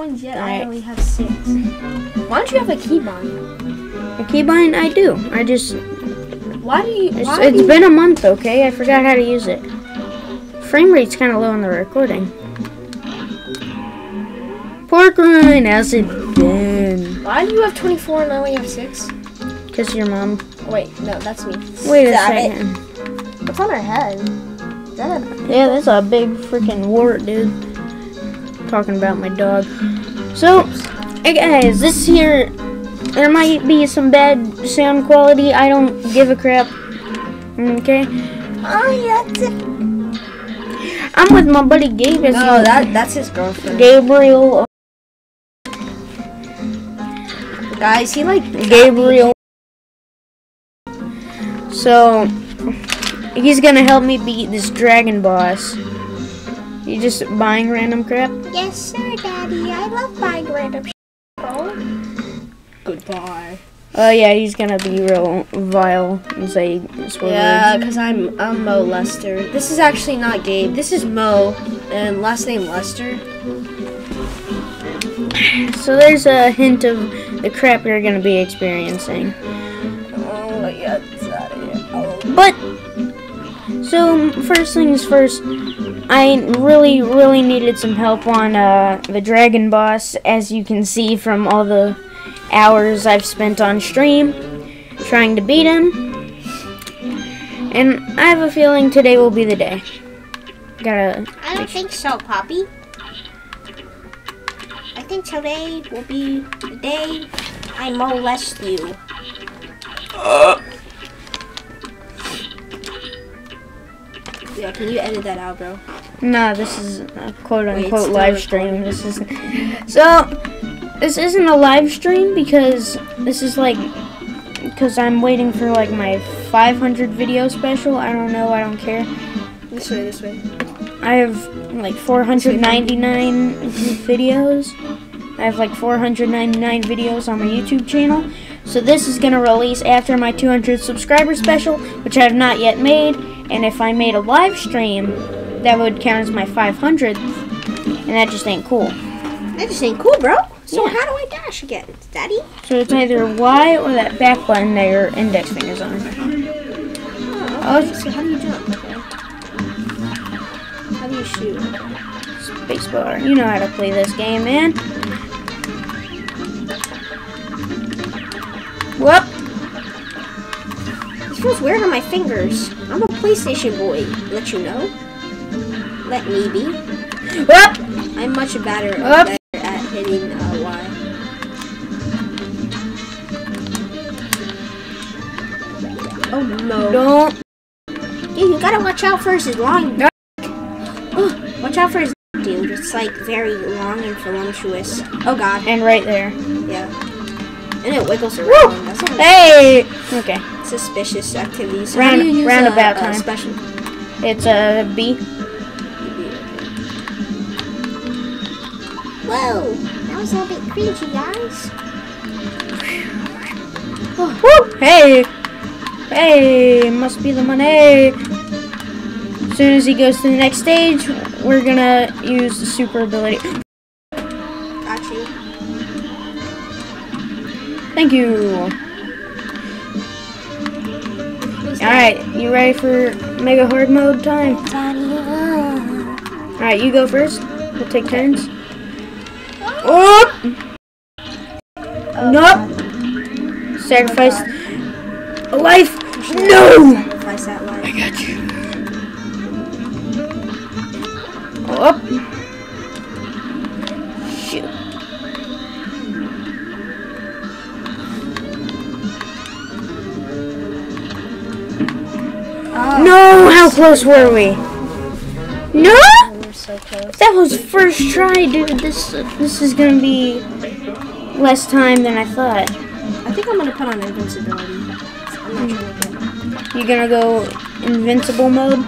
ones yet. I only have six. Why don't you have a keybind? A keybind, I do. I just Why do you? it's, why it's do you, been a month, okay? I forgot how to use it. Frame rate's kind of low in the recording. Porkline, how's it been? Why do you have 24 and I only have six? Cause your mom. Wait, no, that's me. Wait a Stop it. second. What's on her head? That Yeah, that's a big freaking wart, dude. Talking about my dog. So, hey guys, this here, there might be some bad sound quality. I don't give a crap. Okay? Oh yeah. I'm with my buddy Gabe. No, that that's his girlfriend. Gabriel. Guys, he like Gabriel. So, he's gonna help me beat this dragon boss. You just buying random crap? Yes, sir, Daddy. I love buying random shit, bro. Goodbye. Oh yeah, he's gonna be real vile and say swear Yeah, words. because I'm I'm Mo Lester. This is actually not Gabe. This is Mo, and last name Lester. So there's a hint of the crap you're gonna be experiencing. Oh my so first things first, I really, really needed some help on uh, the dragon boss, as you can see from all the hours I've spent on stream trying to beat him. And I have a feeling today will be the day. Gotta I don't think so, Poppy. I think today will be the day I molest you. Yeah, can you edit that out, bro? Nah, this is a quote unquote live stream. This is so. This isn't a live stream because this is like because I'm waiting for like my 500 video special. I don't know. I don't care. This way, this way. I have like 499 videos. I have like 499 videos on my YouTube channel. So this is gonna release after my 200 subscriber special, which I have not yet made. And if I made a live stream, that would count as my 500th, and that just ain't cool. That just ain't cool, bro. So Yeah. how do I dash again, Daddy? So it's either Y or that back button that your index finger's on. Oh, oh, so how do you jump? Okay. How do you shoot? Spacebar. You know how to play this game, man. Feels weird on my fingers. I'm a PlayStation boy. Let you know. Let me be. Whoop! I'm much better, Up. better at hitting uh, Y. Oh no. Don't. Dude, you gotta watch out for his long. Oh, watch out for his dude. It's like very long and voluptuous. Oh god. And right there. Yeah. And it wiggles around. Hey! Okay. suspicious activities. Round- you use roundabout a, time. A special. It's a B. Whoa, that was a little bit cringy, guys. Woo! Hey! Hey! Must be the money! As soon as he goes to the next stage, we're gonna use the super ability. Thank you! Alright, you ready for Mega Horde mode time? Alright, you go first. We'll take turns. Oh! Nope! Sacrifice a life! No! Sacrifice that life. I got you. Up. No! How close were we? No! so. That was first try, dude. This this is gonna be less time than I thought. I think I'm gonna put on invincibility. I'm not trying to get. You gonna go invincible mode?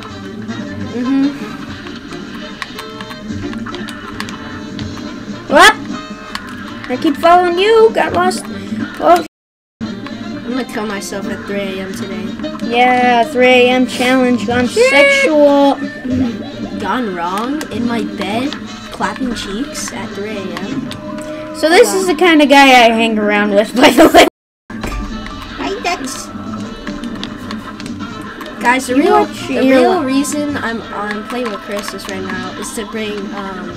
Mm-hmm. What? I keep following you. Got lost. Oh kill myself at 3 a.m. today. yeah, 3 a.m. challenge gone sexual. Gone wrong in my bed, clapping cheeks at 3 a.m. So this is the kind of guy I hang around with, by the way. Right, that's. Guys, the You real the real reason I'm I'm playing with Christmas right now is to bring um,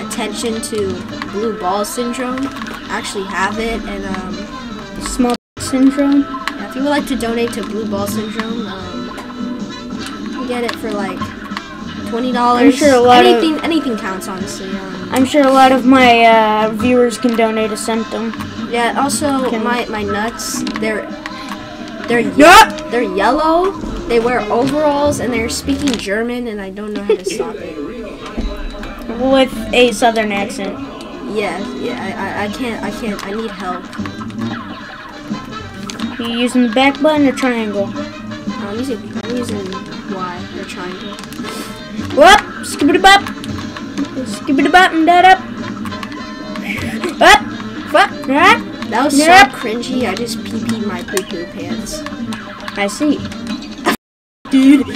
attention to blue ball syndrome. I actually have it, and um, Small syndrome. if you would like to donate to blue ball syndrome, um, you get it for like twenty dollars. I'm sure a lot of- anything anything counts, honestly. Um, I'm sure a lot of my uh, viewers can donate a symptom. yeah. Also, Can- my my nuts, they're they're ye- Yup. they're yellow. They wear overalls and they're speaking German, and I don't know how to stop it. With a southern accent. Yeah, yeah, I, I, I can't, I can't, I need help. You using the back button or triangle? Um, I'm using, I'm using Y or triangle. Whoop! Skibbity bop! Skibbity bop and that up! Up! Fuck! That was so cringy. I just pee peed my poo poo pants. I see. Dude,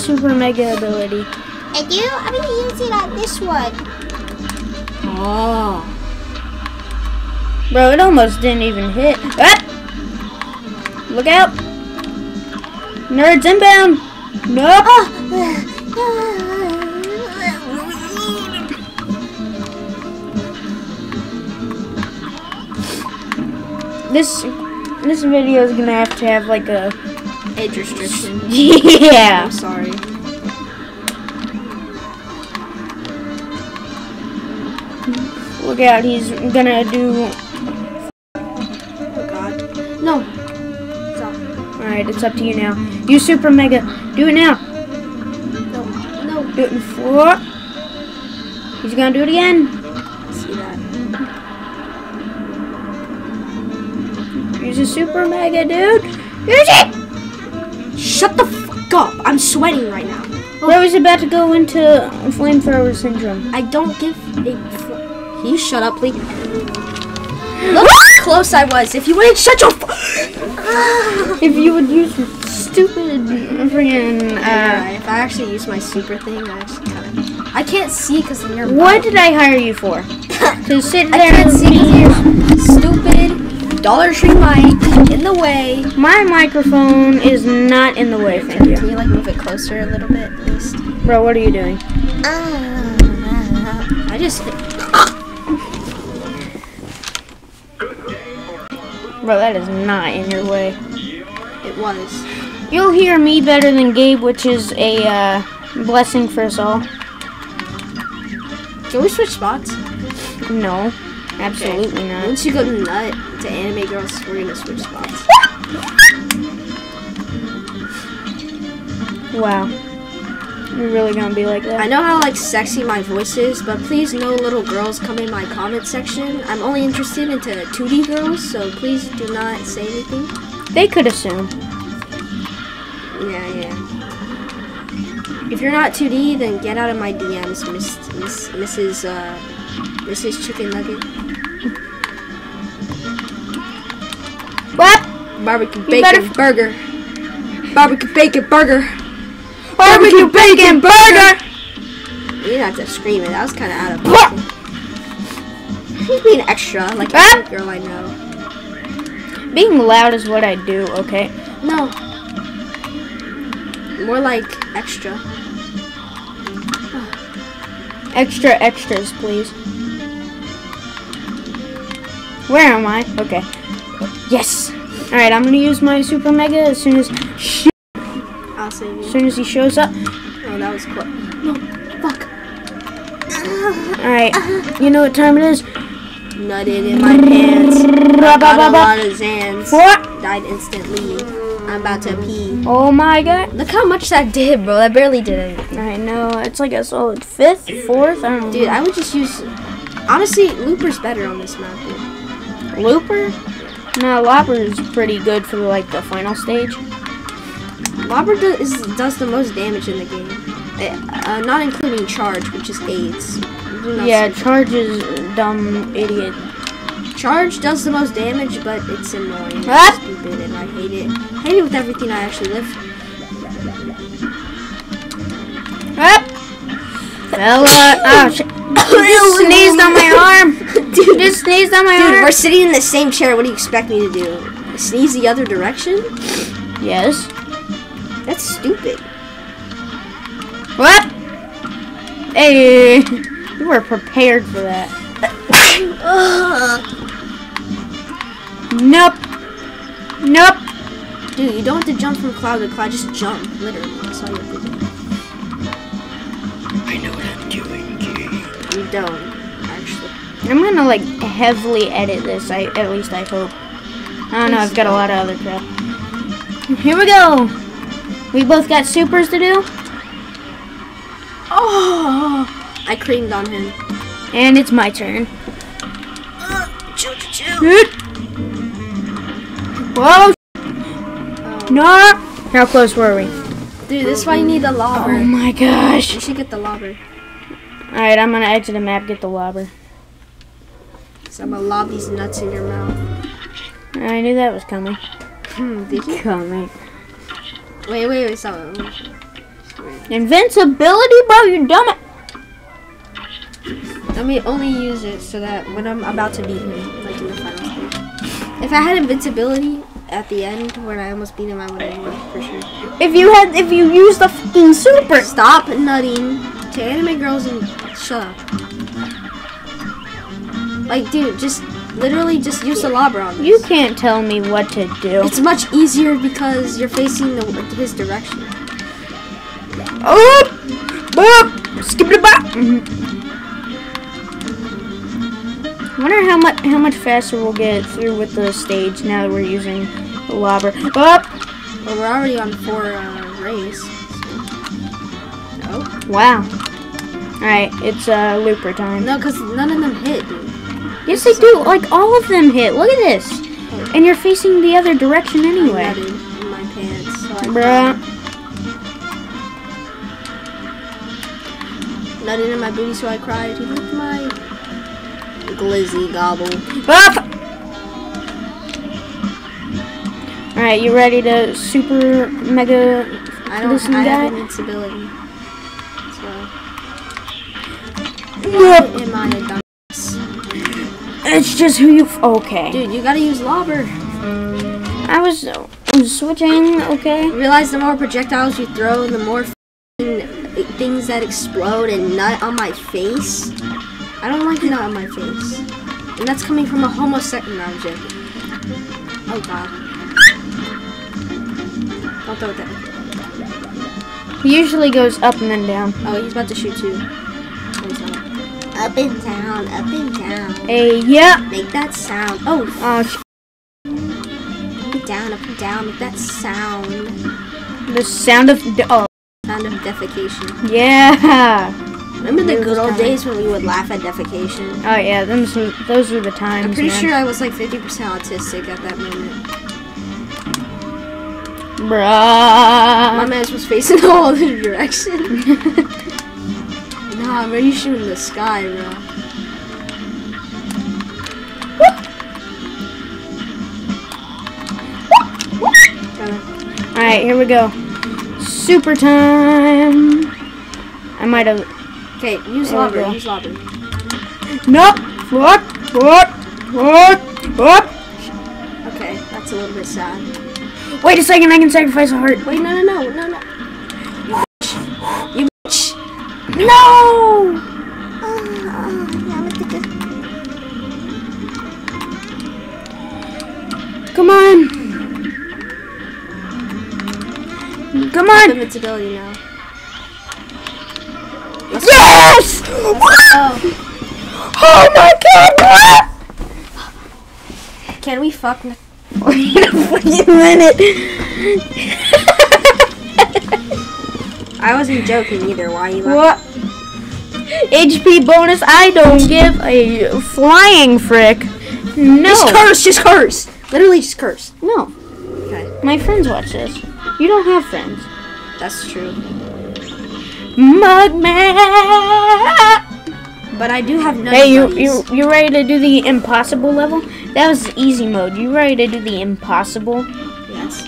super mega ability. I do. I'm gonna use it on this one. Oh. Bro, it almost didn't even hit. Ah! Look out! Nerds inbound! Nope! This this video is gonna have to have like a Age restriction. yeah. I'm sorry. Look out, he's gonna do. Oh God. No. All right, it's up to you now. You super mega. Do it now. No. No. Do it in four. He's gonna do it again. See that? Use a super mega, dude. Use it. Shut the fuck up. I'm sweating right now. Bro, was about to go into flamethrower syndrome. I don't give a. Can you shut up, please? Look how close I was. If you wouldn't shut your. F- If you would use your stupid friggin' uh, uh, if I actually use my super thing, I just kind of. I can't see because of your. what did I hire you for? To sit there and see your stupid Dollar Tree mic in the way. My microphone is not in the way, thank you. Can you like move it closer a little bit, at least? Bro, what are you doing? I just. Bro, that is not in your way. It was. You'll hear me better than Gabe, which is a uh, blessing for us all. Can we switch spots? No, absolutely not. Once you go to nut to anime girls, we're gonna switch spots. Wow. You're really gonna be like I know how like sexy my voice is, but please no little girls come in my comment section. I'm only interested into 2D girls, so please do not say anything. They could assume. Yeah, yeah. If you're not 2D, then get out of my DMs, Miss, Miss, Mrs. Uh, Mrs. Chicken Nugget. What? Barbecue You bacon better- burger. Barbecue bacon burger. Barbecue bacon burger! You didn't have to scream it. That was kind of out of pocket. He's being extra, like Ah! every girl I know. Being loud is what I do, okay? No. More like extra. Extra extras, please. Where am I? Okay. Yes! Alright, I'm gonna use my super mega as soon as I'll save as soon as he shows up. Oh, that was close. No, fuck. Alright, you know what time it is? Nutted in my pants. Got a lot of Zans. What? Died instantly. I'm about to pee. Oh my god. Look how much that did, bro. That barely did anything. I know, it's like a solid fifth, fourth, I don't know. Dude, I would just use. Honestly, Looper's better on this map, dude. Looper? No, Lobber's pretty good for like the final stage. Lobber do, is, does the most damage in the game. Eh, Uh, not including Charge, which is AIDS. Yeah, Charge is dumb idiot. Charge does the most damage, but it's annoying. It's Ah. stupid, and I hate it. I hate it with everything I actually live. Up. Fella. Oh, shit. You sneezed on my arm. You just sneezed on my Dude, arm. we're sitting in the same chair. What do you expect me to do? Sneeze the other direction? Yes. That's stupid. What? Hey, you were prepared for that. Nope. Nope. Dude, you don't have to jump from cloud to cloud. Just jump, literally. That's all you have to do. I know what I'm doing, Key. You don't, actually. I'm gonna like heavily edit this. I at least I hope. I don't know. I've got a lot of other crap. Here we go. We both got supers to do, Oh! I creamed on him. and it's my turn. Whoa! No! How close were we? Dude, this is why you need the Oh my gosh! You should get the lobber. All right, I'm gonna exit the map. Get the lobber. So I'm gonna lob these nuts in your mouth. I knew that was coming. Hmm, did you? Coming. Wait, wait, wait, stop. Invincibility, bro. You dumb. Let me only use it so that when I'm about to beat him, like in the final stage. If I had invincibility at the end when I almost beat him, I would have won for sure. If you had, if you used the fucking super. Stop nutting to anime girls and shut up. Like, dude, just literally just use the lobber on this. You can't tell me what to do. It's much easier because you're facing the, his direction. Oh! Boop! Skip it back! Wonder how much how much faster we'll get through with the stage now that we're using the lobber. Up! Well, we're already on four uh, rays. Oh Wow. Alright, it's uh, looper time. no, because none of them hit, dude. Yes, they do. Like all of them hit. Look at this. And you're facing the other direction anyway. nutted in my pants. So I Bruh. Nutted in my booty, so I cried. He licked my glizzy gobble. Up! Alright, you ready to super mega I don't. listen I guy? have invincibility. So. Am I a? It's just who you. F- okay. Dude, you gotta use lobber. I was, was switching. Okay. Realize the more projectiles you throw, the more things that explode and nut on my face. I don't like nut on my face. And that's coming from a homosexual. No, I'm joking. Oh god. Don't throw it there. He usually goes up and then down. Oh, he's about to shoot too. No, he's not. Up and down, up and down. Hey, yeah. Make that sound. Oh, Oh, up and down, up and down. Make that sound. the sound of. Oh, Sound of defecation. yeah. Remember the good old days when we would laugh at defecation? Oh yeah. Those were, those were the times. I'm pretty man. sure I was like 50% autistic at that moment. Bruh. My man was facing the whole other direction. nah, bro, you shooting the sky, bro. All right, here we go. Super time. I might have. Okay, use lobber, use lobber. Nope. What? What? What? What? Okay, that's a little bit sad. Wait a second. I can sacrifice a heart. Wait, no, no, no, no, no. You bitch. No. Come on. invincibility now. Yes! Oh, Oh my god! can we fuck? Wait a minute. I wasn't joking either. Why you laughing? What? HP bonus, I don't give a flying frick. No. Just curse, just curse. Literally just curse. No. Okay, My friends watch this. You don't have friends. That's true. Mugman! But I do have nutty Hey, you you you ready to do the impossible level? That was easy mode. You ready to do the impossible? Yes.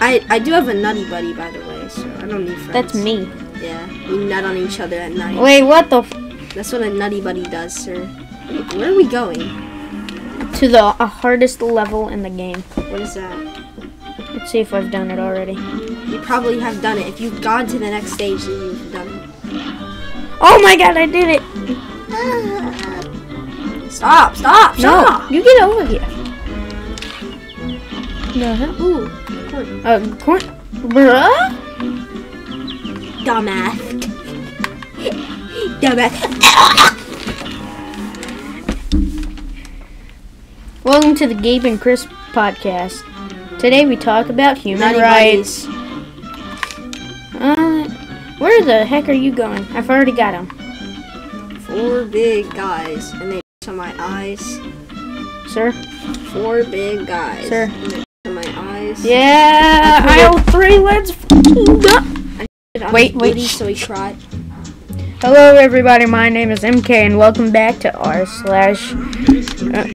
I I do have a nutty buddy, by the way, so I don't need friends. That's me. Yeah, we nut on each other at night. Wait, what the? F- That's what a nutty buddy does, sir. Wait, where are we going? to the uh, hardest level in the game. What is that? Let's see if I've done it already. You probably have done it. If you've gone to the next stage, then you've done it. Oh my god, I did it! Stop! Stop! No, Stop! you get over here. The hell? Ooh, corn. Uh, corn, bruh? dumbass. dumbass. Welcome to the Gabe and Chris podcast. Today we talk about human rights. Uh, where the heck are you going? I've already got him. Four big guys, and they on my eyes. Sir? Four big guys. Sir. And they my eyes. Yeah, That's aisle three, let's Wait, wait. So he cried. Hello, everybody. My name is MK, and welcome back to r slash. uh,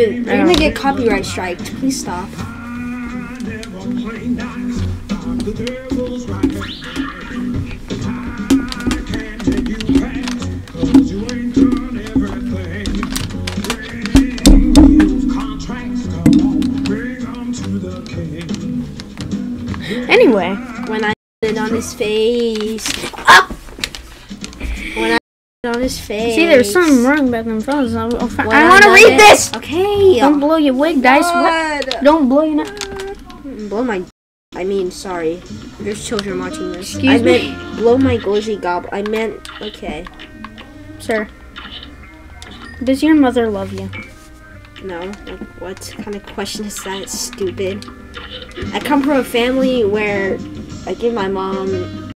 Dude, you're gonna get copyright striked. Please stop. Anyway, When I it on his face. Ah! When I it on his face. see, there's something wrong about them phones. I, want to read it- this. Okay. Don't blow your wig, dice. What? Don't blow your. Mm, blow my. I mean, sorry. There's children watching this. Excuse I me? meant blow my goji gob. I meant okay. Sir, does your mother love you? No. Like, what kind of question is that? It's stupid. I come from a family where I give my mom.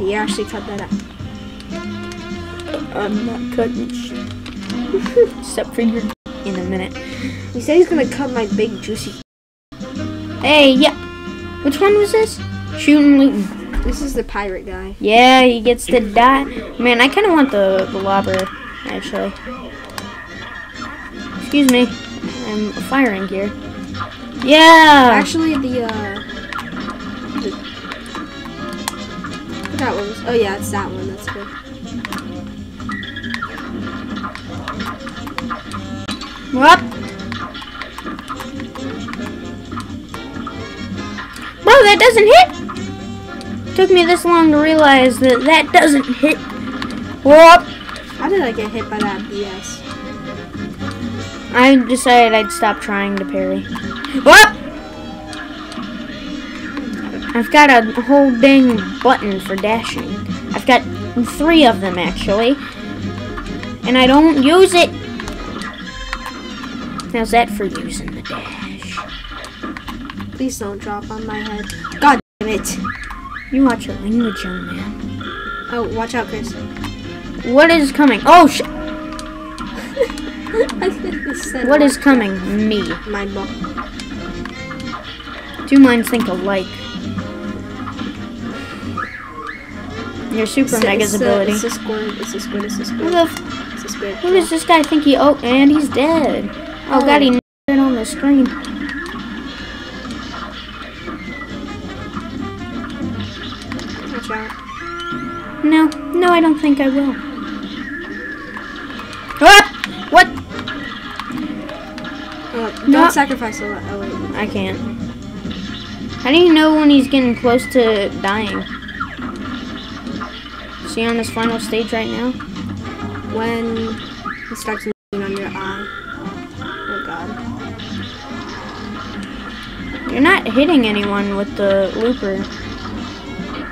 You actually cut that out? I'm not cutting shit. For your in a minute. He said he's gonna cut my big juicy. Hey, yeah. Which one was this? Shooting looting. This is the pirate guy. Yeah, he gets to die. Man, I kind of want the, the lobber, actually. Excuse me. I'm firing here. Yeah! Actually, the uh. That one was. Oh yeah, it's that one. That's good. What? Bro, that doesn't hit! Took me this long to realize that that doesn't hit. Whoop! How did I get hit by that BS? I decided I'd stop trying to parry. Whoop! I've got a whole dang button for dashing. I've got three of them actually. And I don't use it. How's that for using the dash? Please don't drop on my head. God damn it! You watch your language, young man. Oh, watch out, Chris. What is coming? Oh, sh- what is coming? Me. My book. Two minds think alike. Your super mega's ability. It's a squid. It's a squid. It's a Who the f- It's a squid. Who does this guy think he? Oh, and he's dead. Oh, God, he it on the screen. Watch out. No, no, I don't think I will. Ah! What? Uh, don't No. sacrifice a lot. Oh wait. I can't. How do you know when he's getting close to dying? He on this final stage right now? When he starts moving on your eye. Oh god. You're not hitting anyone with the looper.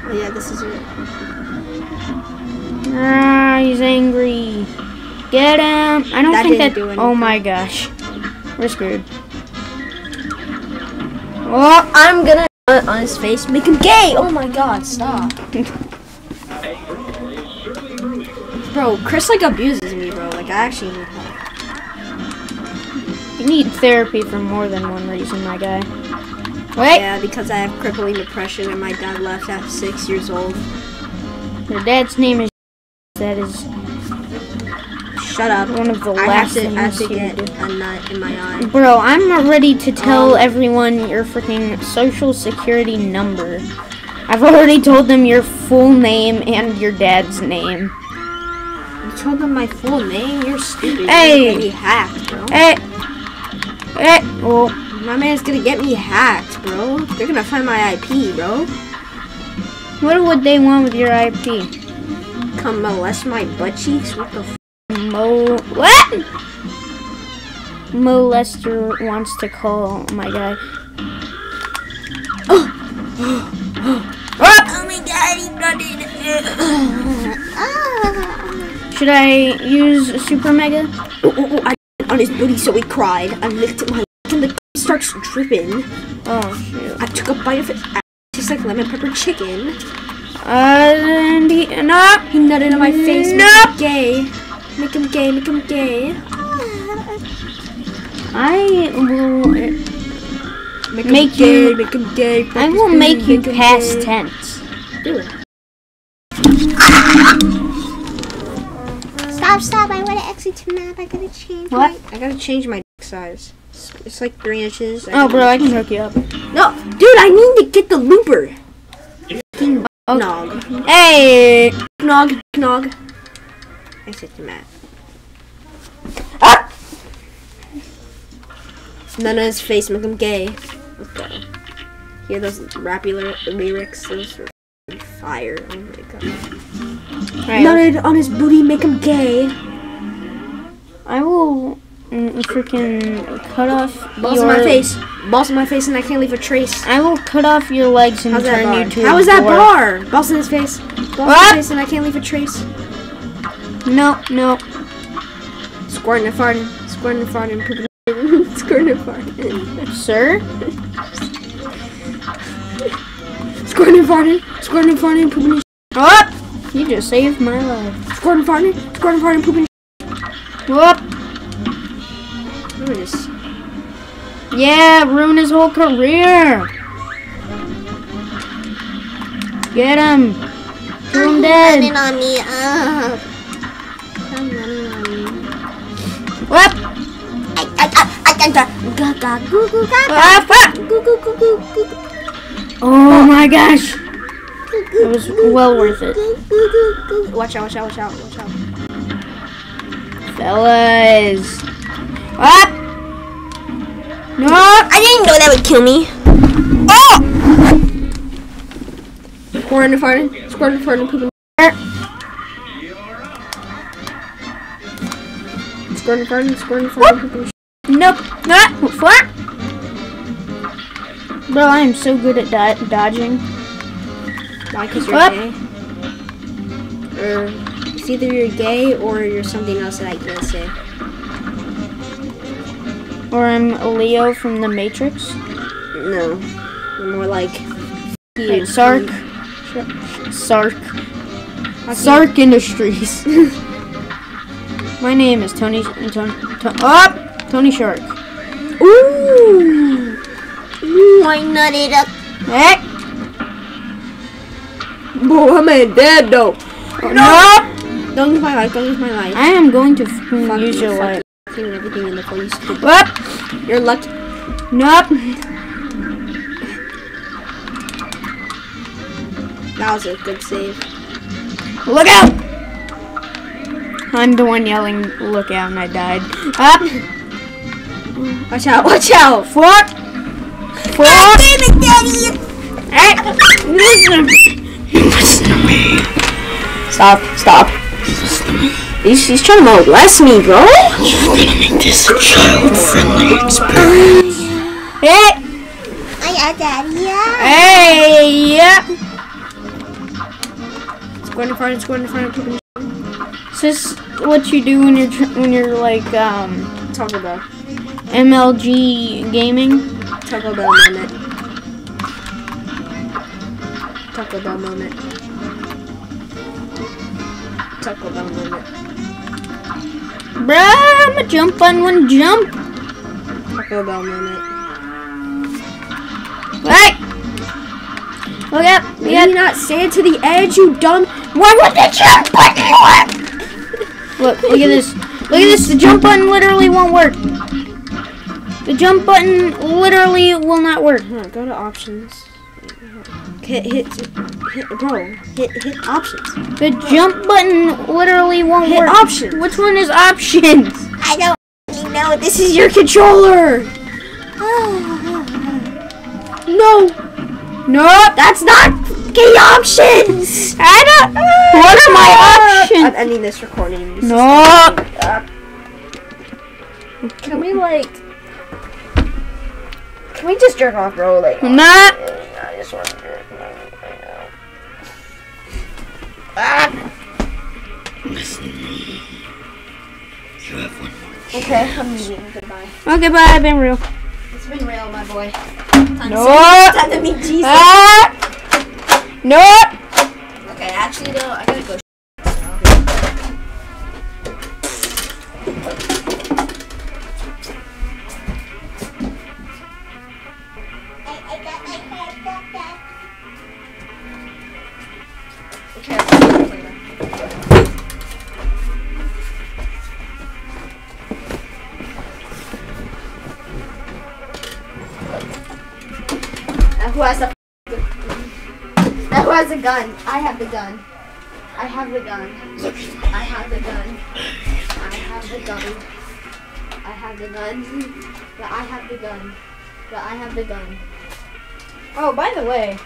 Oh yeah, this is it. Ah, he's angry. Get him! I don't That think that. do oh my gosh, we're screwed. Oh, I'm gonna on his face, make him gay. Oh my god, stop. bro, Chris like abuses me, bro. Like I actually need help. you need therapy for more than one reason, my guy. Wait, Yeah, because I have crippling depression and my dad left at six years old. your dad's name is. That is Shut up. one of the I have last to, I have things to get do. a nut in my eye. Bro, I'm not ready to tell Um, everyone your freaking social security number. I've already told them your full name and your dad's name. You told them my full name? You're stupid. Hey! You're gonna get me hacked, bro. Hey! Hey! Oh, My man's gonna get me hacked, bro. They're gonna find my IP, bro. what would they want with your IP? Come molest my butt cheeks? What the f? Mo. What? Molester wants to call my guy. My god, he got it. Should I use Super Mega? Oh, oh, oh, I on his booty so he cried. I licked my and the starts dripping. Oh, shoot. I took a bite of it. ass. Tastes like lemon pepper chicken. Uh, and he, no! He nutted on my face. Make him gay. Make him gay. Make him gay. I will. Make, Make him gay. you- Make him gay. I will make you past tense. Do it. Stop, stop. I want to exit to map. I gotta change. What? I gotta change my dick size. It's, it's like three inches. I Oh, bro, I can hook you up. No, dude, I need to get the looper. Fucking Oh. Nog. Hey! Nog. Nog. I said to Matt. Ah! None of his face make him gay. Okay. Hear those rappy lyrics? Those are f***ing fire. Oh my god. Right, Nutted on his booty make him gay. I will mm, freaking cut off Balls your in my face. Balls in my face and I can't leave a trace. I will cut off your legs and How's turn you to How a that dwarf. bar? Balls in his face. Balls in his face and I can't leave a trace. No, no. Squirting and farting. Squirting and farting. Squirting and farting. Sir? Squirting and farting. Squirting and farting. Pooping. and Oh! You just saved my life. Squirting and farting. Squirting and farting. Pooping. Whoop! Look at this. Yeah, ruin his whole career. Get him. Kill him Running dead. on me. Uh. Come on, on. Whoop! I, I, I, I, I, I, gaga, goo, goo, gaga. Ah, fuck! Goo, goo, goo, goo, goo, goo, Oh my gosh. It was well worth it. Watch out, watch out, watch out, watch out. Fellas. Up! No! I didn't know that would kill me. Oh! Squirting and farting. Squirting and farting. Pooping. Squirting and farting. Squirting and farting. Pooping. Nope. Ah, what? Bro, I am so good at do- dodging. Why? Because you're What? gay? Or it's either you're gay or you're something else that I can't say. Or I'm Leo from The Matrix. No. More like. You. Sark. Sark. Sark Industries. My name is Tony. Tony. Tony oh, Tony Shark. Ooh! Ooh, I nutted up. Hey. Boy, I'm dead though. No. Don't use my life. Don't use my life. I am going to use your life. everything in the stupid. Whoop. You're lucky. Nope. That was a good save. Look out! I'm the one yelling, look out, and I died. Up! Watch out! Watch out! Fuck! Fuck! Hey! Listen! Listen to me. Stop! Stop! He's, he's trying to molest me, bro. You're gonna make this a child-friendly experience. Hey! I got that. Yeah. Hey! Yeah! Squirting in front, squirting in front, pooping. Is this what you do when you're when you're like um Taco Bell. MLG gaming? Taco Bell moment. Taco Bell moment. Taco Bell moment. Bruh, I'ma jump on one jump. Taco Bell moment. Right. Look up. Maybe Yeah. not stand to the edge, you dumb. Why would the jump button work? Look, look at this. Look at this. The jump button literally won't work. The jump button literally will not work. Huh, go to options. Hit, hit, hit, bro. Hit, hit options. The jump button literally won't Hit work. options. Which one is options? I don't know. This is your controller. No, No, that's not options. I don't. What are my options? I'm ending this recording. This is- Nope. Can we like? Can we just jerk off, bro? Like, Not. I just want to jerk off right now. Listen to me. You have one more. Okay, I'm leaving. Goodbye. Okay, bye. I've been real. It's been real, my boy. Time Nope. to, time to meet Jesus. Ah. Nope. Okay, actually though, I gotta go. Has now who has the gun? I have the gun. I have the gun. Look at me. I have the gun. I have the gun. I have the gun. But I have the gun. But I have the gun. Oh, by the way.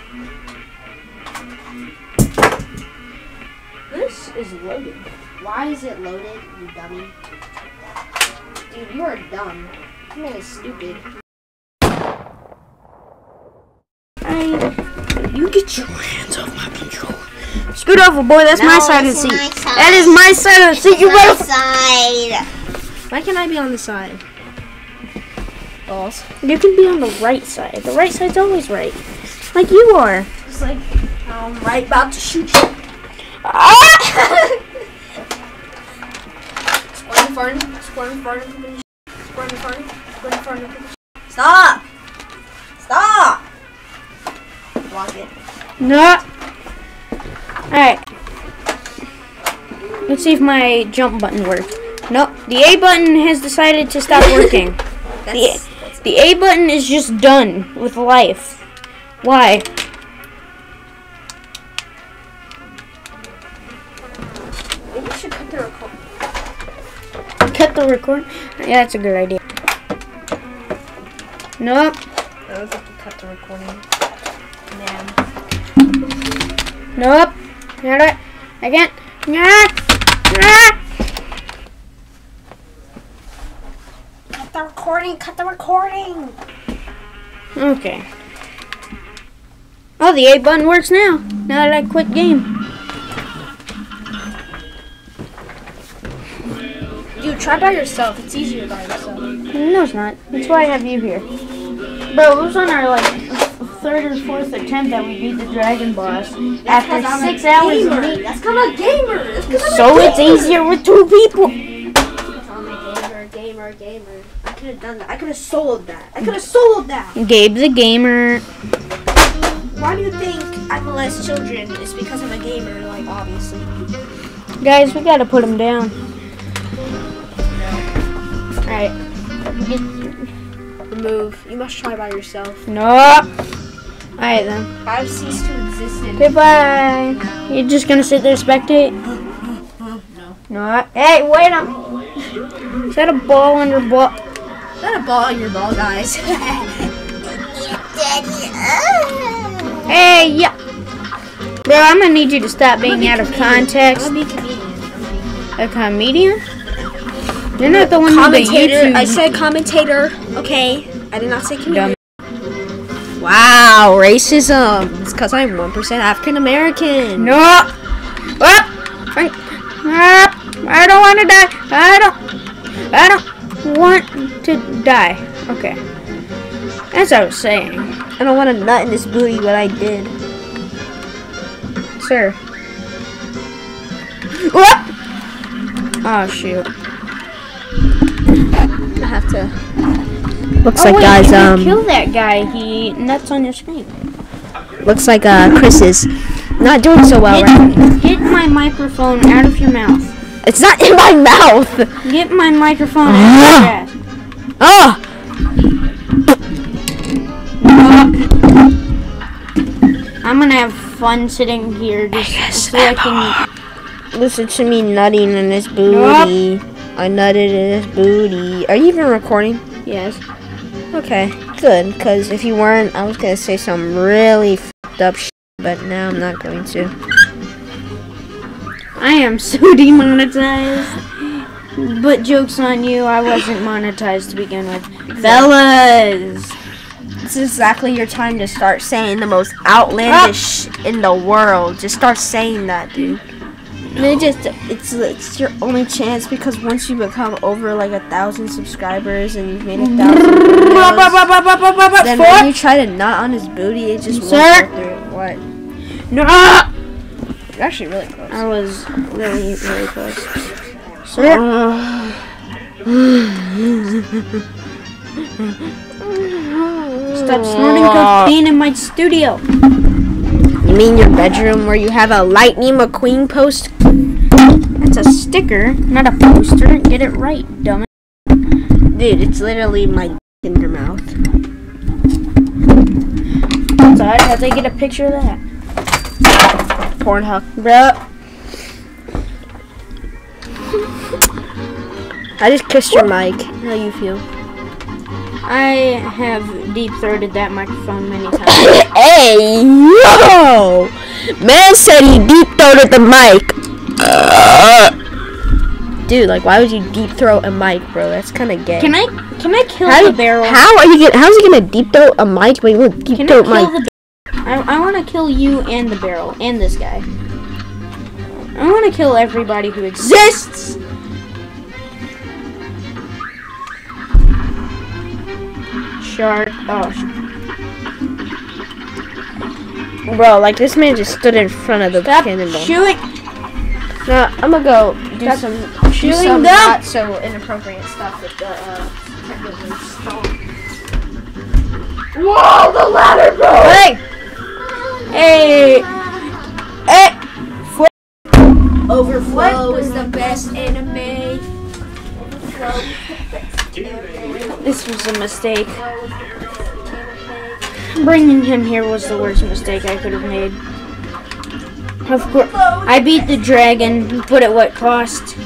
This is loaded. Why is it loaded, you dummy? Dude, you are dumb. Man is stupid. You get your hands off my controller. Scoot over, boy. That's my side of the seat. side. That is my side of the seat. You my better. side. Why can't I be on the side? Balls. You can be on the right side. The right side's always right. Like you are. It's like, I'm right about to shoot you. Ah! Squirting, farting, squirting, farting, squirting, squirting, farting, squirting. Stop! Stop! Block it. No. Alright. Let's see if my jump button works. Nope. The A button has decided to stop working. That's, the, the A button is just done with life. Why? maybe we should cut the record. Cut the record? Yeah, that's a good idea. Nope. I was have to cut the recording. Nope. Not it. I can't. Nah. Nah. Cut the recording, cut the recording! Okay. Oh, the A button works now. Now that I quit game. Dude, try by yourself. It's easier by yourself. No, it's not. That's why I have you here. Bro, was on our like third or fourth attempt that we beat the dragon boss after six hours of me. That's because I'm a gamer. That's because I'm So it's easier with two people. I'm a gamer, gamer, gamer. I could have done that. I could have soloed that. I could have soloed that. Gabe's a gamer. Why do you think I molest children? It's because I'm a gamer, like, obviously. Guys, we gotta put him down. Alright. Remove. You must try by yourself. No. Alright then. I've ceased to exist in. Goodbye. You're just gonna sit there spectate? No. No. Hey, wait up. Is that a ball on your ball? Is that a ball in your ball, guys? Hey, yeah. Bro, I'm gonna need you to stop being out of context. Be a comedian. A comedian? You're not the one gonna who be the commentator. YouTube. I said commentator. Okay. I did not say comedian. Dumb. Wow, racism. It's because I'm 1% African American. No. Ah, I, I don't want to die. I don't. I don't want to die. Okay. As I was saying, I don't want to nut in this booty, but I did. sir. What? Oh shoot. I have to. Looks oh, like wait, guys, um. kill that guy. He nuts on your screen. Looks like uh, Chris is not doing so well right Hit, hit my microphone out of your mouth. It's not in my mouth. Get my microphone out of your ass. Oh, I'm gonna have fun sitting here just so I can. listen to me nutting in his booty. I nutted in his booty. Are you even recording? Yes. Okay, good. Because if you weren't, I was gonna say some really f***ed up shit, but now I'm not going to. I am so demonetized. But joke's on you, I wasn't monetized to begin with. Fellas! This is exactly your time to start saying the most outlandish ah! shit in the world. Just start saying that, dude. And it just it's it's your only chance because once you become over like a thousand subscribers and you've made a thousand videos, then when you try to nut on his booty, it just won't go through. What? No! You're actually really close. I was really, really close. Sir? Stop snorting cocaine in my studio. You mean your bedroom where you have a Lightning McQueen post? It's a sticker, not a poster. Get it right, dumb. Dude, it's literally my in your mouth. Sorry, how'd they get a picture of that? Pornhub. Bruh. I just kissed your mic. How you feel? I have deep throated that microphone many times. hey, yo! Man said he deep throated the mic. Dude, like, why would you deep throat a mic, bro? That's kind of gay. Can I can I kill how, the barrel? How are you get? How's he gonna deep throat a mic? You won't deep Can I throat my. the I, I want to kill you and the barrel and this guy. I want to kill everybody who exists. Shark. Oh, Bro, like this man just stood in front of the stop cannonball. shooting. No, I'm gonna go do Stop some do shooting some them. not so inappropriate stuff with the uh. Whoa, the ladder, bro! Hey. Hey. Hey. Overflow is the best enemy. This was a mistake. Bringing him here was the worst mistake I could have made. Of course, I beat the dragon, but at what cost?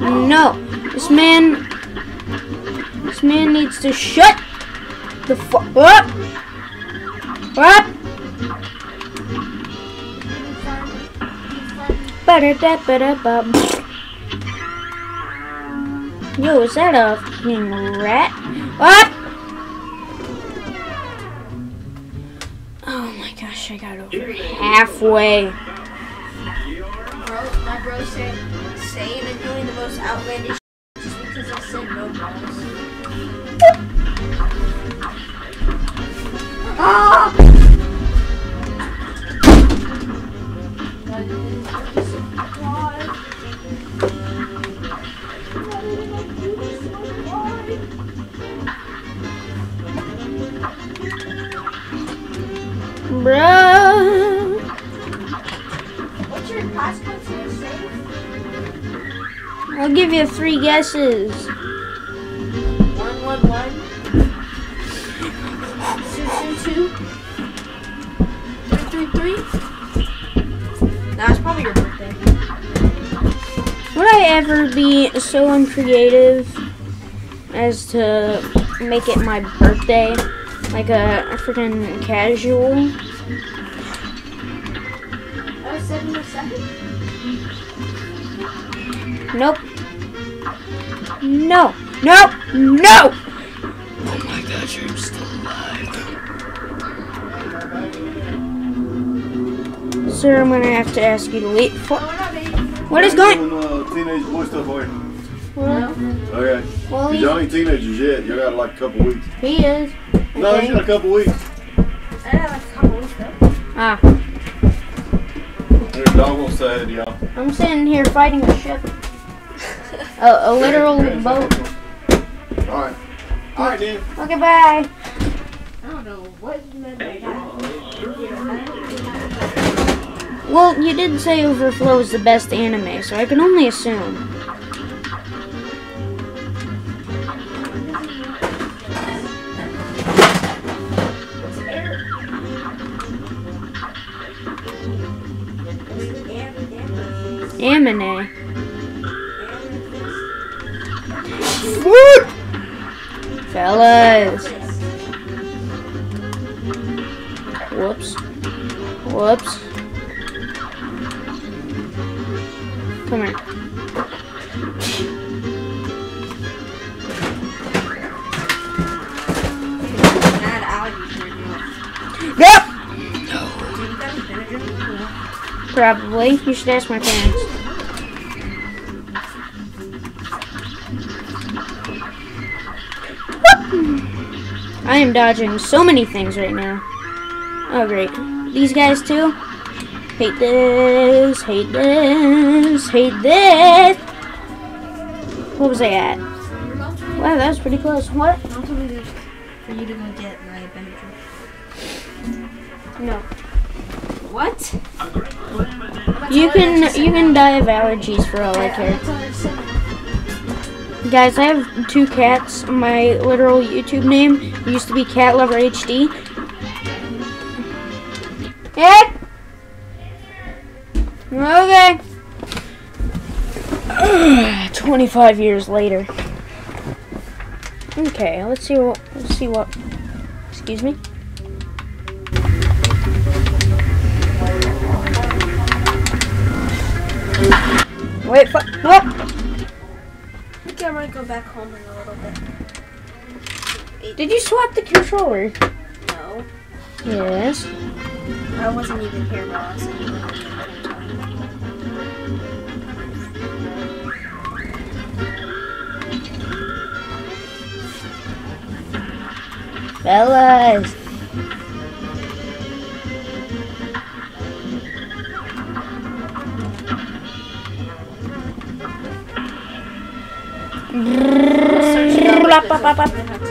No, this man, this man needs to shut the fuck up. Up. Yo, is that a fucking rat? Up. Oh my gosh, I got over halfway. Bro, my bro said saying and doing the most outlandish give you three guesses. One one one. Two two two. Three three three. Nah, it's probably your birthday. Would I ever be so uncreative as to make it my birthday? Like a freaking casual? I was seven or second. Nope. No. No. No. Oh my gosh, I'm still alive. Sir, I'm gonna have to ask you to leave. For- no, baby. what is going? Doing, uh, teenage boy stuff for you. Well, Okay. well, Y'all ain't teenagers yet. Y'all got like a couple weeks. he is. No, Okay. you got a couple weeks. Ah, Your dog will say, it yeah I'm sitting here fighting a ship. A, a literal boat. Alright. Alright, dude. Okay, bye. I don't know what you meant by that. Well, you did say Overflow is the best anime, so I can only assume. Amine. Fellas. Whoops. Whoops. Come here. Mad allergies right now. Yep. Do you guys Benadryl? Probably. You should ask my parents. Am dodging so many things right now. Oh, great. These guys, too? Hate this, hate this, hate this. What was I at? Wow, that was pretty close. What? For you to go get my. No. What? You can you can die of allergies for all I care. Guys, I have two cats. My literal YouTube name used to be Cat Lover HD. Yeah. Okay. 25 years later. Okay, let's see what let's see what excuse me. Wait, fu- what? I think I might go back home in a little bit. Did you swap the controller? No. Yes. I wasn't even here while I was in the Fellas. Oh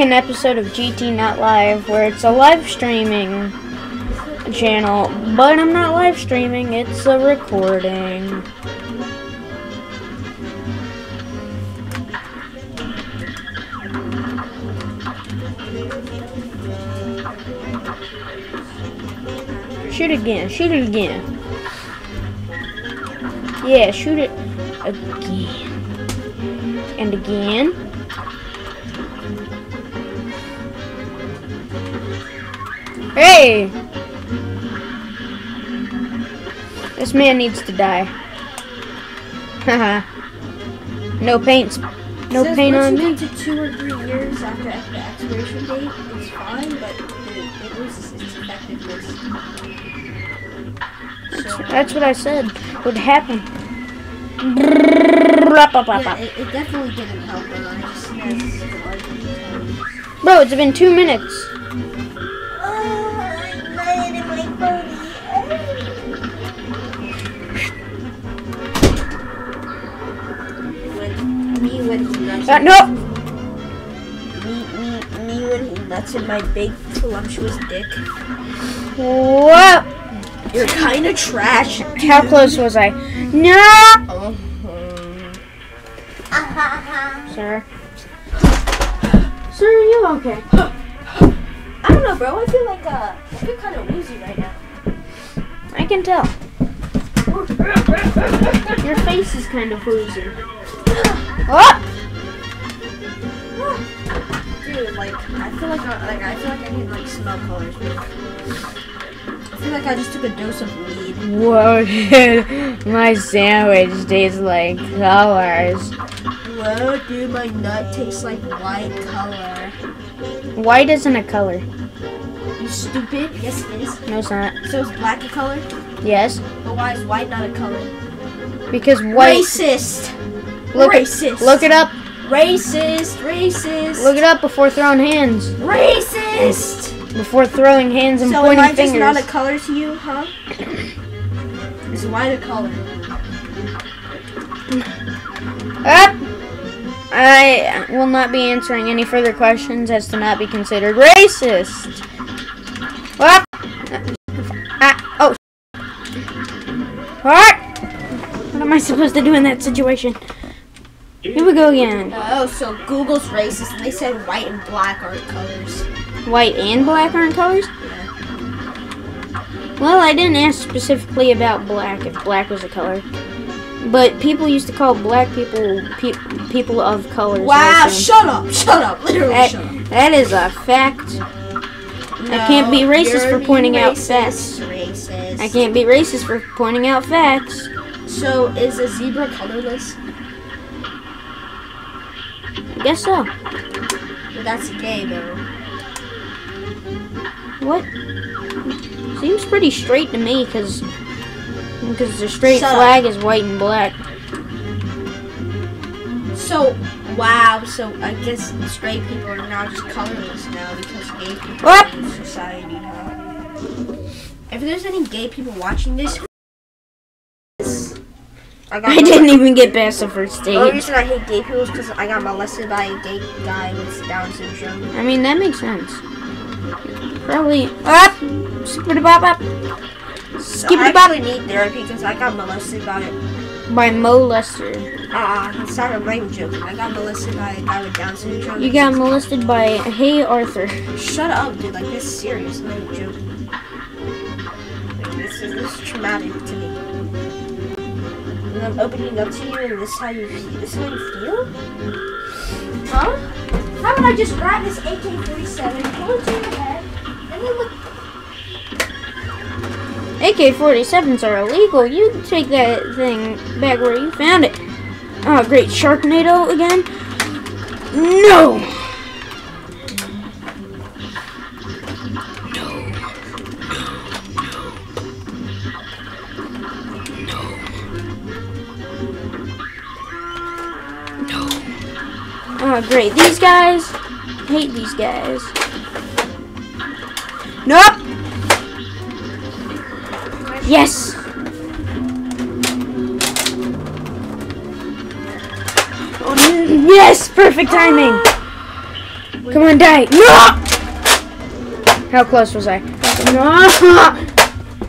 An episode of GT Not Live where it's a live streaming channel, but I'm not live streaming, it's a recording. Shoot again. Shoot it again. Yeah, shoot it again. And again. Hey! This man needs to die. Haha. no paint. No Says paint on me. to two or three years after the expiration date, it's fine, but it, it loses its effectiveness. So, That's what I said would happen. yeah, it, it definitely didn't help, and I just has allergies. Bro, it's been two minutes. Uh, no! me, me, me when he nuts in my big voluptuous dick. What? You're kind of trash. How close was I? No! Sir. Sir, are you okay? I don't know, bro. I feel like uh, I feel kind of woozy right now. I can tell. Your face is kind of woozy. What? Like I feel like I, like I feel like I need like smell colors. I feel like I just took a dose of weed. Whoa, dude. My sandwich tastes like colors. Whoa, dude, my nut tastes like white color. White isn't a color. You stupid? Yes, it is. No, it's not. So is black a color? Yes, But why is white not a color? because white. Racist. Look, Racist. look it up. Racist. Racist. Look it up before throwing hands. Racist. Before throwing hands and So am pointing I just fingers. not a color to you, huh? Is white a color? Up. I will not be answering any further questions as to not be considered racist. Up. Ah, oh. What? What am I supposed to do in that situation? Here we go again. Oh, so Google's racist and they said white and black aren't colors. White and black aren't colors? Well, I didn't ask specifically about black, if black was a color. But people used to call black people pe- people of colors. Wow, shut up, shut up, literally That, shut up. that is a fact. I can't be racist for pointing being out facts. Racist. I can't be racist for pointing out facts. So is a zebra colorless? I guess so. But that's gay though. What? Seems pretty straight to me, because because the straight Shut up. flag is white and black. So wow, so I guess straight people are now just colorless now because gay people What? are in society, huh? If there's any gay people watching this, I I didn't even get past the first The only stage. reason I hate gay people is because I got molested by a gay guy with Down syndrome. I mean, that makes sense. Probably. Up! Skippity bop up! Skippity I bop! actually need therapy because I got molested by By molester. uh it's not a lame joke. I got molested by a guy with Down syndrome. You got molested by Hey Arthur. Shut up, dude. Like this is serious, not a joke. Like, this is this is traumatic to me. And I'm opening up to you, and this is how you. This is how you feel? Huh? How about I just grab this AK-47, pull it to your head, and then look. AK 47s are illegal. You take that thing back where you found it. Oh, great. Sharknado again? These guys. Hate these guys. Nope! Yes! Oh, Yes! Perfect timing! Come on, die! No! How close was I? No!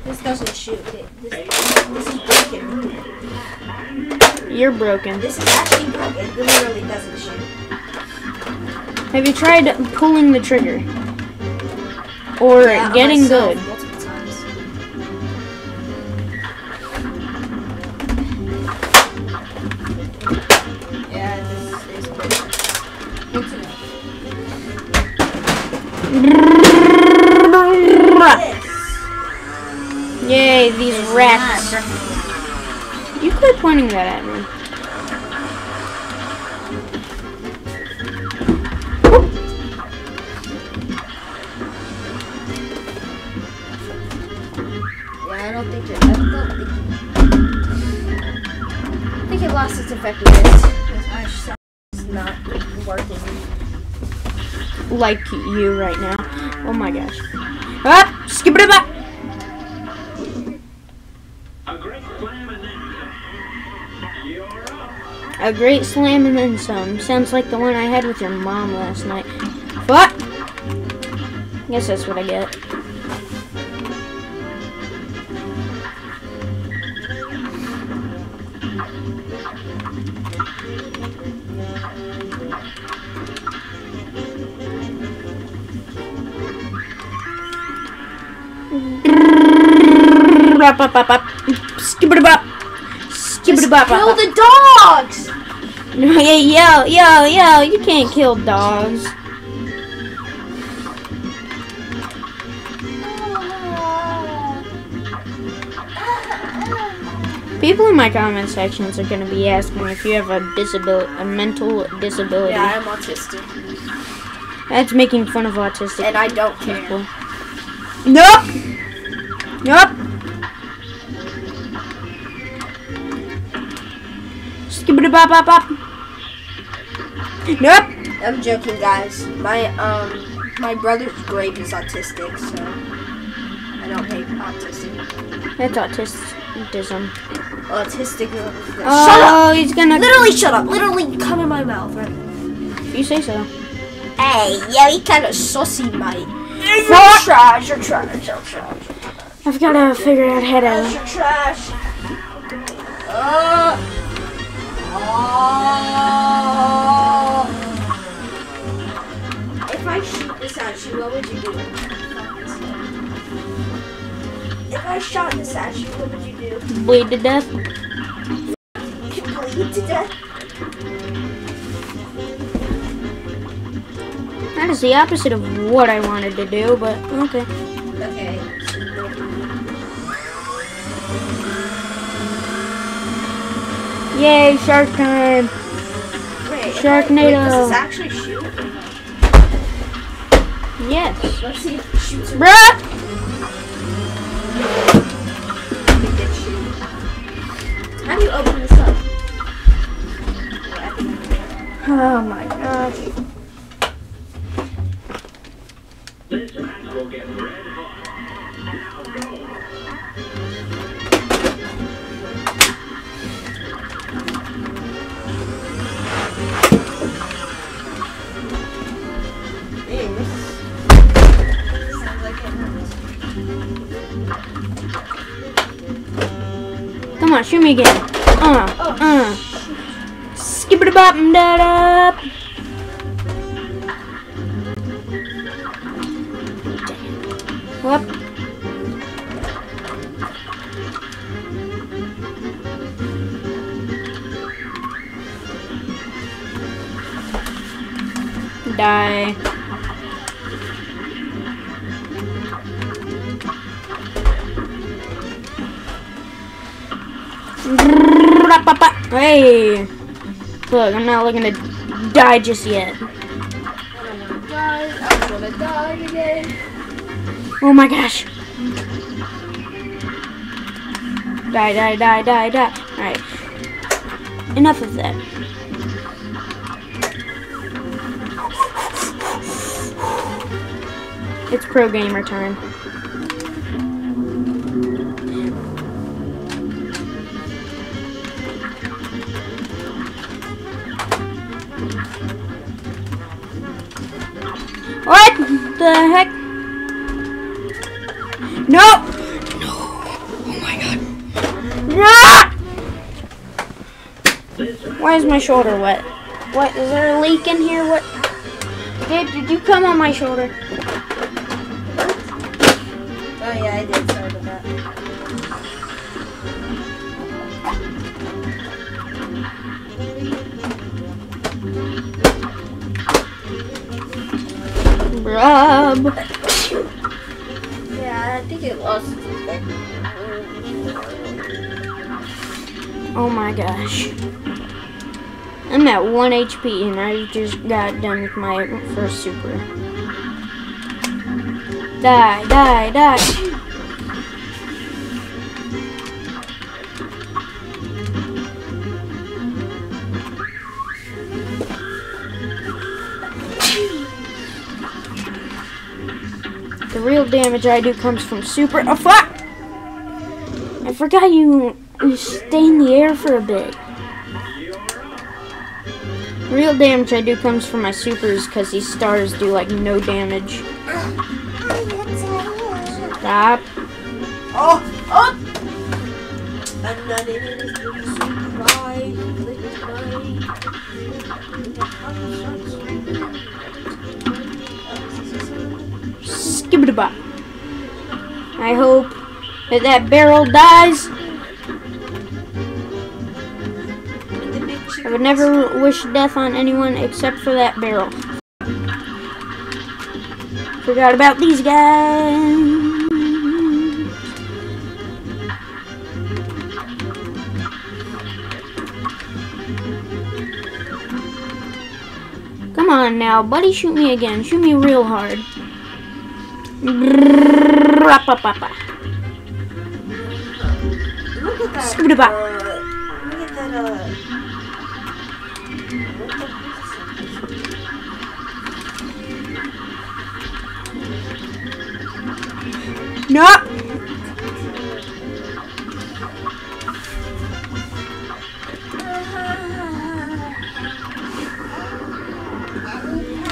This doesn't shoot. This, this is broken. You're broken. This is actually broken. It literally doesn't shoot. Have you tried pulling the trigger? Or Yeah, getting myself good? Yeah, this is good. Yay, these rats. You quit pointing that at me. You right now. Oh my gosh. Ah! Skip it up! A great slam and then some. Sounds like the one I had with your mom last night. What? Guess that's what I get. bop bop bop bop. Skibbity bop. Skibbity bop bop. Kill the dogs! yo, yo, yo, you can't kill dogs. People in my comment sections are going to be asking if you have a disability, a mental disability. Yeah, I'm autistic. That's making fun of autistic. And I don't people. care. Nope. Nope. Nope. I'm joking, guys. My um, my brother's grape is autistic, so I don't hate autistic. That's autism. Autistic. Shut Oh, up! he's gonna. Literally, shut up! Literally, come in my mouth. Right? You say so. Hey, yeah, you kind of saucy, mate. You're trash. You're trash. You're trash. I've gotta figure out how to. You're trash. Uh, oh. If I shoot this at you, what would you do? If I shot this at you, what would you do? bleed to death. You bleed to death? That is the opposite of what I wanted to do, but okay. Okay. Yay, shark time! Wait, Sharknado. Wait, does this actually shoot? Yes. Let's see if it shoots Bruh! It did shoot. How do you open this up? Oh my gosh. Again. Uh, uh. Skip it a bop da da. I'm not looking to die just yet. Die. Die. Oh my gosh. Die, die, die, die, die. Alright. Enough of that. It's pro gamer time. Shoulder wet? What, is there a leak in here? What? Did, did you come on my shoulder? Oh yeah, I did. Sorry about that. Rub. Yeah, I think it lost. Oh my gosh. I'm at 1 HP and I just got done with my first super. Die, die, die. The real damage I do comes from super. Oh fuck! I forgot you, you stay in the air for a bit. Real damage I do comes from my supers because these stars do like no damage. Stop. Oh, oh! I'm not in it. It's really sweet cry. Please Skip it about. I hope that that barrel dies. would never wish death on anyone except for that barrel. Forgot about these guys. Come on now, buddy, shoot me again. Shoot me real hard. Scoot-a-bop. Uh, look at that, uh, No.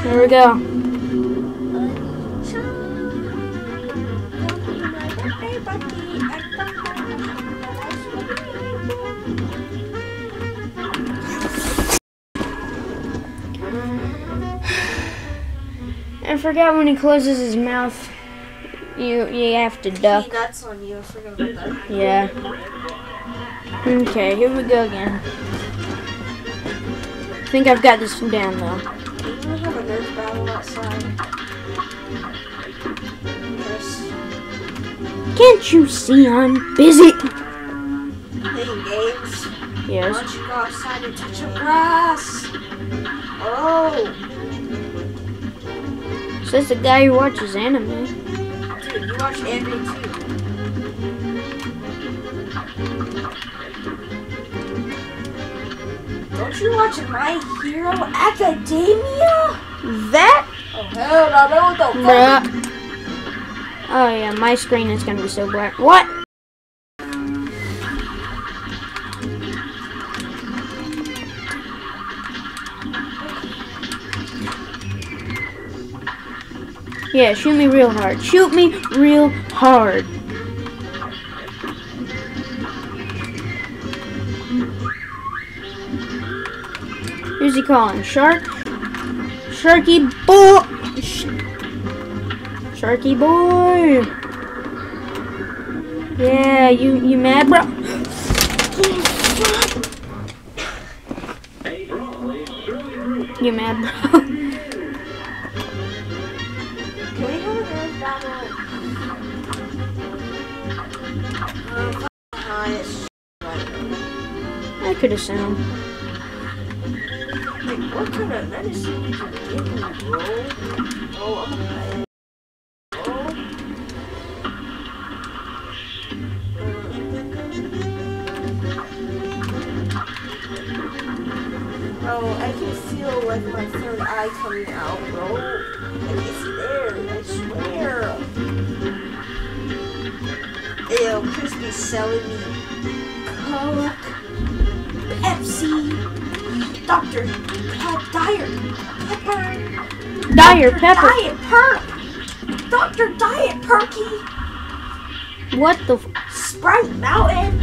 There we go. I forgot when he closes his mouth. You you have to duck. Gee, that's on you. I forgot about that. Yeah. Okay, here we go again. I think I've got this one down though. Have a nerf battle outside. Can't you see I'm busy? playing games. Why Yes. don't you go outside and touch your grass? Oh, Says the guy who watches anime. Watch anime too. Don't you watch My Hero Academia? That? Oh hell no, no, what the fuck? Bruh. Oh yeah, my screen is gonna be so black. What? Yeah, shoot me real hard. Shoot me real hard. Who's he calling? Shark? Sharky boy! Sh- Sharky boy! Yeah, you you mad, bro? You mad, bro? Could assume. Like, what kind of medicine did you? Oh, I'm gonna Pepper, Dire Pepper. Diet Perk, Dr. Diet Perky, What the? F- Sprite Mountain,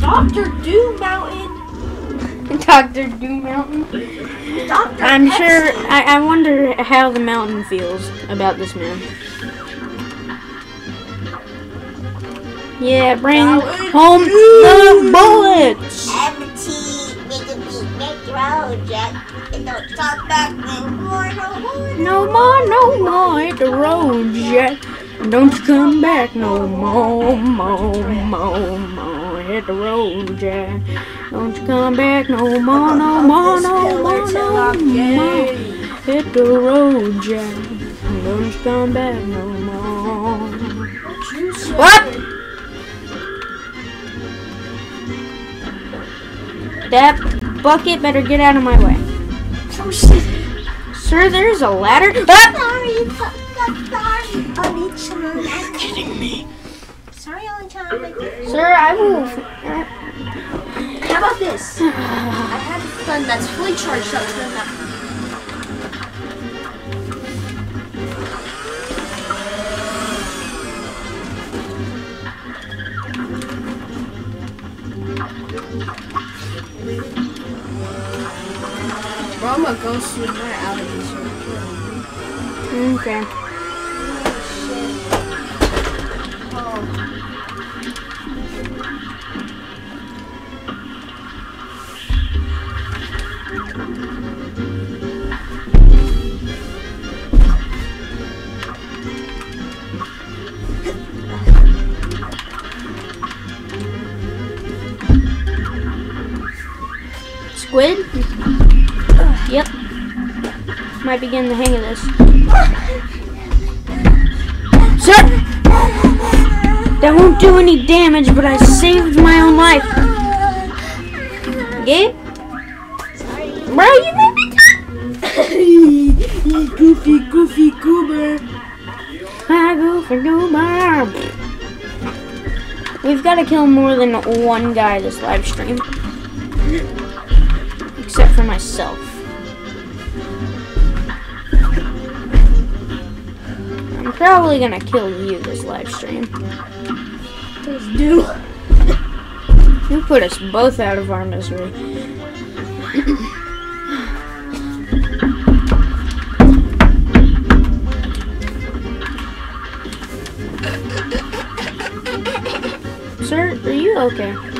Dr. Doom Mountain, Doctor Doom Mountain. Dr. I'm Pepsi. sure. I, I wonder how the mountain feels about this man. Yeah, bring Mountain home the bullets. MT with the beat Metro No more, no more. Hit the road, Jack. Don't you come back no more, more, more, more. Hit the road, Jack. Don't you come back no more, no more, no more, no more. Hit the road, Jack. Don't you come back no more. What? That bucket better get out of my way. Oh shit. Sir, there's a ladder. Ah! Sorry, sorry, sorry, only child. kidding me? Sorry, only child. Sir, I will. How about this? I have a gun that's fully charged up to the max. Bro, I'm gonna go shoot my out of this. Okay. Squid? Might be getting the hang of this. Sir! That won't do any damage, but I saved my own life. Gabe? Bro, you made me Goofy, goofy, goober. I go for goober. We've got to kill more than one guy this live stream. Except for myself. Probably gonna kill you this live stream. Please do. You put us both out of our misery. Sir, are you okay?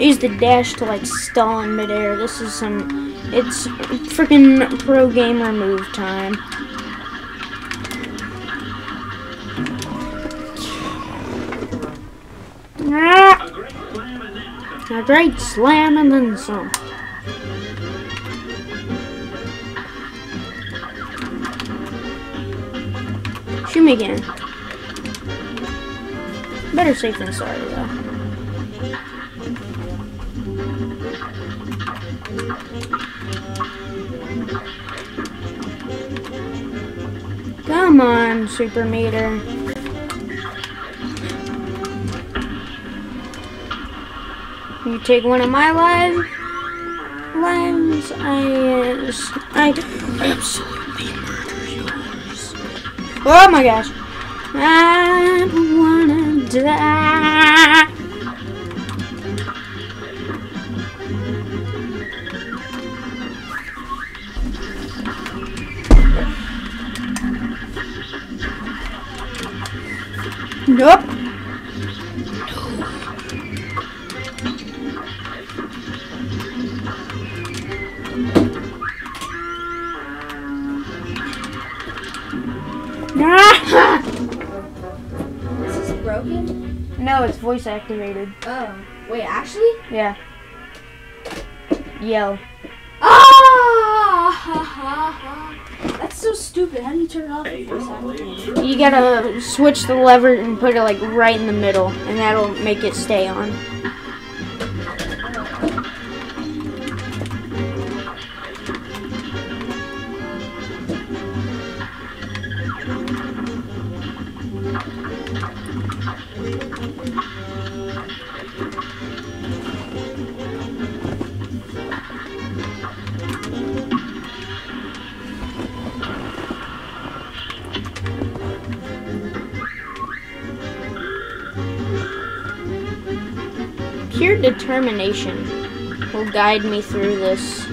I the dash to like stall in midair. This is some. It's freaking pro gamer move time. Ah! A great slam and then some. Shoot me again. Better safe than sorry, though. Come on, super meter. You take one of my live lives. I s- I Absolutely murder yours. oh my gosh. I don't wanna die. Nope. Ah! Is this broken? No, it's voice activated. Oh. Wait, actually? Yeah. Yell. Ah! Ha, ha, ha. That's so stupid. You turn it off before activated? You gotta switch the lever and put it like right in the middle, and that'll make it stay on. Determination will guide me through this.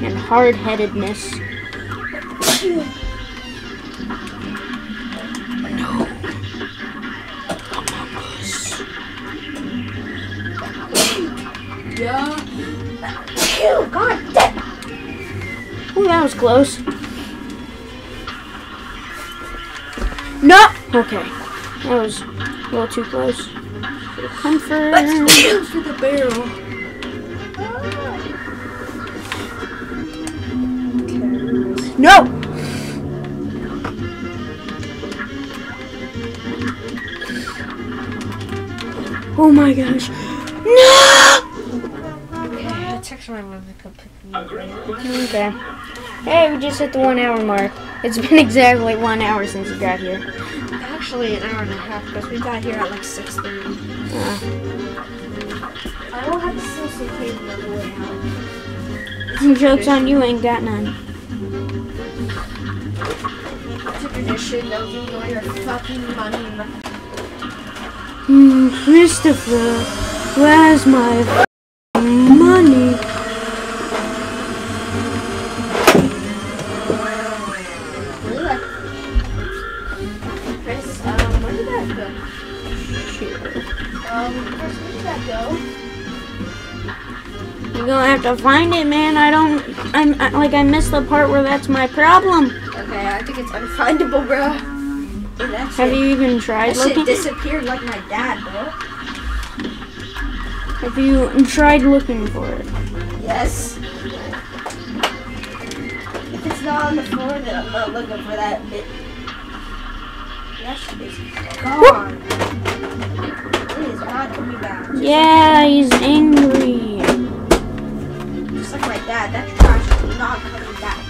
And hard headedness. Yeah. Ew, god damn. Oh, that was close. Okay. That was a little too close. For the comfort. for the barrel. No! Oh my gosh. No! Okay, I text my mom to come pick me up. Okay. Hey, we just hit the one hour mark. It's been exactly one hour since you got here. Actually, an hour and a half because we got here at like 6.30. Uh, I will have to steal some cable on the way out. some jokes on you, ain't got none. It's a tradition. Don't give your fucking money. Hmm, Christopher, where's my go? You're gonna have to find it, man. I don't. I'm I, like I missed the part where that's my problem. Okay, I think it's unfindable, bro. That Have shit, you even tried that shit looking? disappeared like my dad, bro. Have you tried looking for it? Yes. If it's not on the floor, then I'm not looking for that bit. That shit is gone. It is not coming back. Yeah, he's angry. Just like my dad, that trash is not coming back.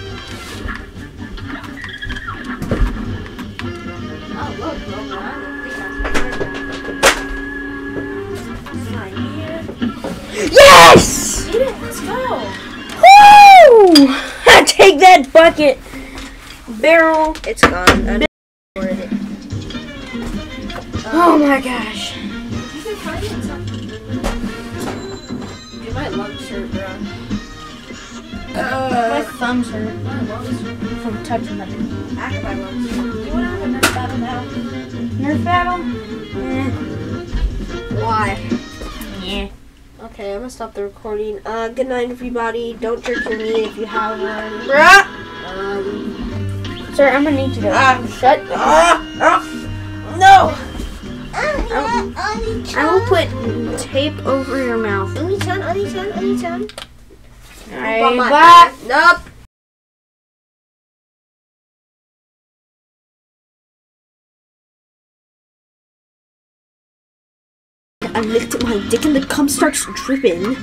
Oh, look, bro, I don't think I can It's not here. Yes! Get it, let's go. Woo! Take that bucket, barrel. It's gone. I Oh my gosh. You can find it. Dude, my lungs hurt, bro. My Uh, thumbs hurt my lungs hurt. from touching them. After my lungs. You wanna have a nerf battle now? Nerf battle? Why? Yeah. Okay, I'm gonna stop the recording. Uh, good night, everybody. Don't jerk your meat if you have one. Bruh. Um, Sir, I'm gonna need you to Ah. shut. no! I will put tape over your mouth. Oni-chan, Oni-chan, Oni-chan. Alright. Nope. I licked my dick and the cum starts dripping.